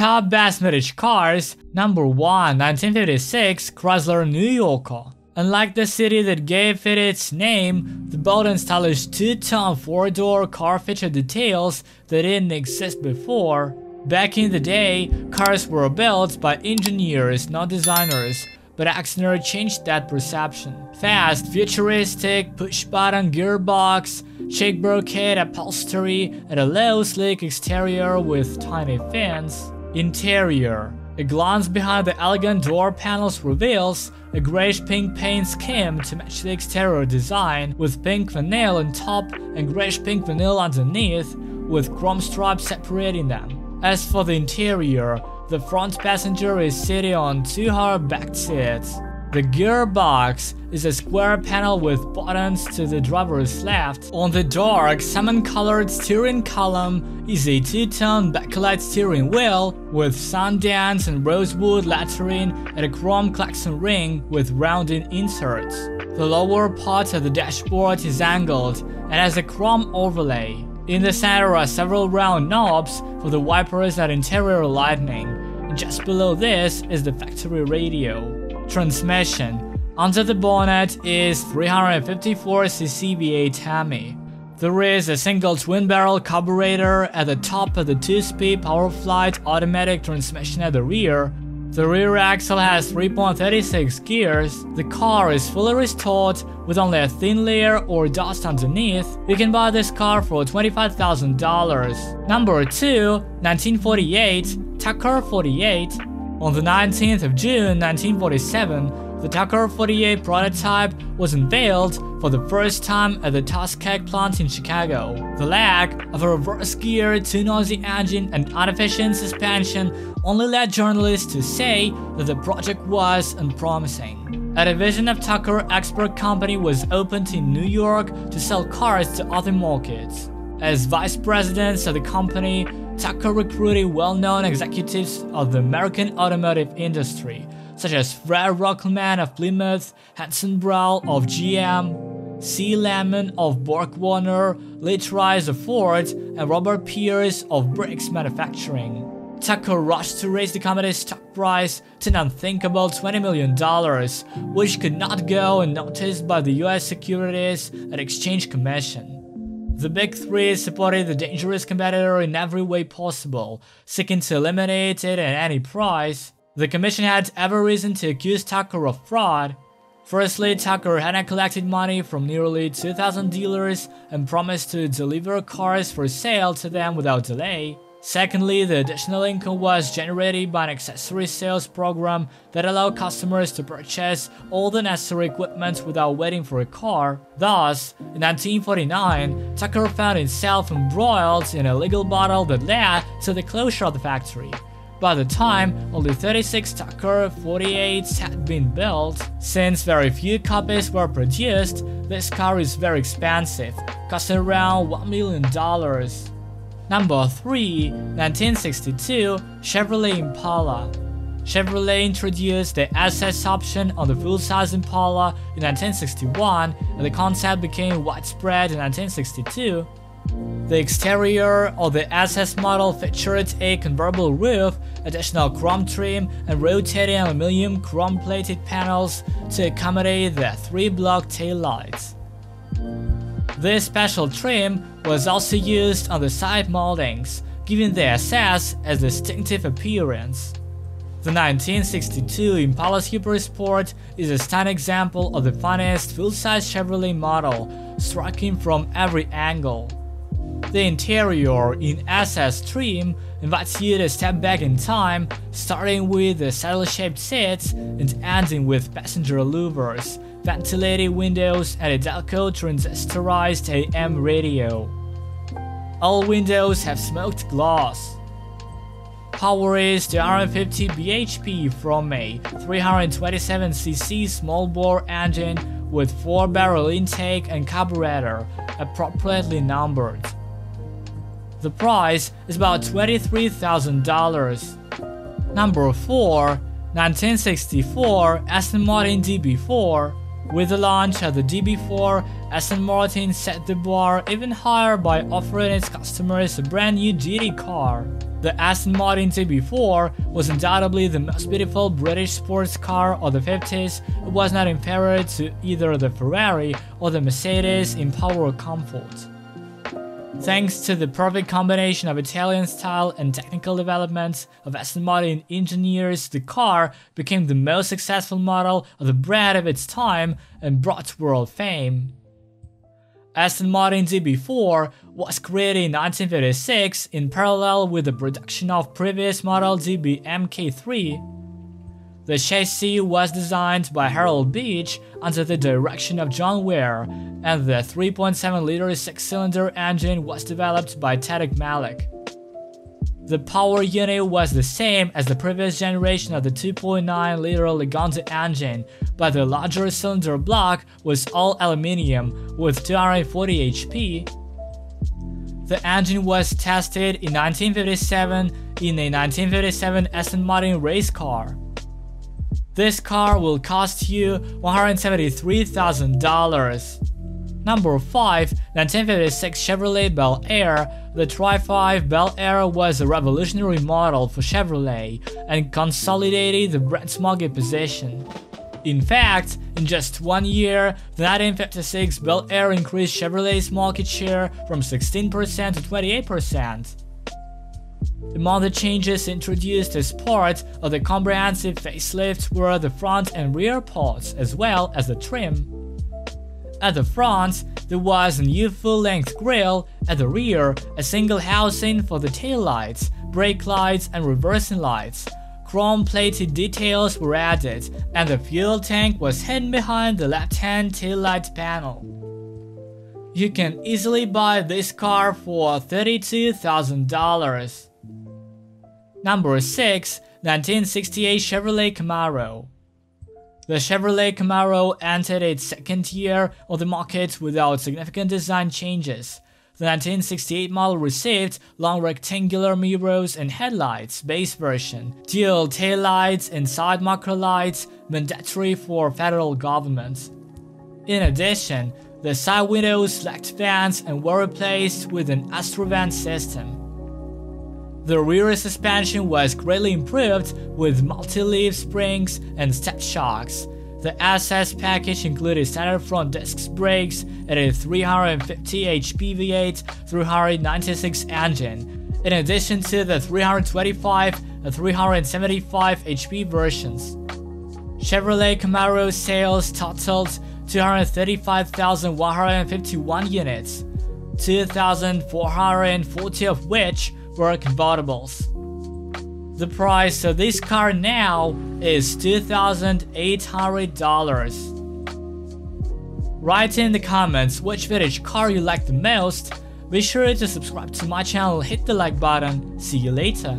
Top vintage cars. Number 1, 1956 Chrysler New Yorker. Unlike the city that gave it its name, the bold and stylish two-ton four-door car featured details that didn't exist before. Back in the day, cars were built by engineers, not designers, but Exner changed that perception. Fast, futuristic, push-button gearbox, check brocade upholstery, and a low, sleek exterior with tiny fins. Interior A glance behind the elegant door panels reveals a grayish-pink paint scheme to match the exterior design, with pink vinyl on top and grayish-pink vinyl underneath, with chrome stripes separating them. As for the interior, the front passenger is sitting on two hard-backed seats. The gearbox is a square panel with buttons to the driver's left. On the dark, salmon-colored steering column is a two-tone backlight steering wheel with Sundance and rosewood lettering and a chrome klaxon ring with rounding inserts. The lower part of the dashboard is angled and has a chrome overlay. In the center are several round knobs for the wipers and interior lighting. Just below this is the factory radio. Transmission. Under the bonnet is 354cc V8 Hemi. There is a single twin-barrel carburetor at the top of the 2-speed PowerFlight automatic transmission at the rear, the rear axle has 3.36 gears, the car is fully restored with only a thin layer or dust underneath. You can buy this car for $25,000. Number 2, 1948, Tucker 48. On the 19th of June 1947, the Tucker 48 prototype was unveiled for the first time at the Tuskegee plant in Chicago. The lack of a reverse gear, too noisy engine, and inefficient suspension only led journalists to say that the project was unpromising. A division of Tucker Export Company was opened in New York to sell cars to other markets. As vice presidents of the company, Tucker recruited well-known executives of the American automotive industry, such as Fred Rockman of Plymouth, Hanson Brown of GM, C. Lemon of Borg Warner, Lee Trice of Ford, and Robert Pierce of Briggs Manufacturing. Tucker rushed to raise the company's stock price to an unthinkable $20 million, which could not go unnoticed by the US Securities and Exchange Commission. The Big Three supported the dangerous competitor in every way possible, seeking to eliminate it at any price. The commission had every reason to accuse Tucker of fraud. Firstly, Tucker hadn't collected money from nearly 2,000 dealers and promised to deliver cars for sale to them without delay. Secondly, the additional income was generated by an accessory sales program that allowed customers to purchase all the necessary equipment without waiting for a car. Thus, in 1949, Tucker found himself embroiled in a legal battle that led to the closure of the factory. By the time, only 36 Tucker 48s had been built. Since very few copies were produced, this car is very expensive, costing around $1 million. Number 3, 1962, Chevrolet Impala. Chevrolet introduced the SS option on the full-size Impala in 1961, and the concept became widespread in 1962. The exterior of the SS model featured a convertible roof, additional chrome trim, and rotating aluminum chrome-plated panels to accommodate the three-block taillights. This special trim was also used on the side moldings, giving the SS a distinctive appearance. The 1962 Impala Super Sport is a stunning example of the finest full-size Chevrolet model, striking from every angle. The interior in SS trim invites you to step back in time, starting with the saddle-shaped seats and ending with passenger louvers, ventilated windows, and a Delco transistorized AM radio. All windows have smoked glass. Power is 250 bhp from a 327cc small bore engine with 4 barrel intake and carburetor, appropriately numbered. The price is about $23,000. Number 4, 1964 Aston Martin DB4 with the launch of the DB4, Aston Martin set the bar even higher by offering its customers a brand new GT car. The Aston Martin DB4 was undoubtedly the most beautiful British sports car of the 50s. It was not inferior to either the Ferrari or the Mercedes in power or comfort. Thanks to the perfect combination of Italian style and technical developments of Aston Martin engineers, the car became the most successful model of the brand of its time and brought world fame. Aston Martin DB4 was created in 1956 in parallel with the production of previous model DB MK3. The chassis was designed by Harold Beach under the direction of John Wyer, and the 3.7-liter six-cylinder engine was developed by Tadek Marek. The power unit was the same as the previous generation of the 2.9-liter Lagonda engine, but the larger cylinder block was all aluminium with 240 HP. The engine was tested in 1957 in a 1957 Aston Martin race car. This car will cost you $173,000. Number 5, 1956 Chevrolet Bel Air. The Tri-5 Bel Air was a revolutionary model for Chevrolet and consolidated the brand's market position. In fact, in just one year, the 1956 Bel Air increased Chevrolet's market share from 16% to 28%. Among the changes introduced as part of the comprehensive facelift were the front and rear parts as well as the trim. At the front, there was a new full-length grille, at the rear, a single housing for the taillights, brake lights and reversing lights. Chrome-plated details were added, and the fuel tank was hidden behind the left-hand taillight panel. You can easily buy this car for $32,000. Number 6. 1968 Chevrolet Camaro the Chevrolet Camaro entered its second year on the market without significant design changes. The 1968 model received long rectangular mirrors and headlights base version, dual taillights and side marker lights mandatory for federal government. In addition, the side windows lacked vents and were replaced with an Astrovent system. The rear suspension was greatly improved with multi-leaf springs and step shocks. The SS package included standard front disc brakes and a 350 HP V8 396 engine, in addition to the 325 and 375 HP versions. Chevrolet Camaro sales totaled 235,151 units, 2,440 of which were convertibles. The price of this car now is $2,800. Write in the comments which vintage car you like the most. Be sure to subscribe to my channel, hit the like button. See you later.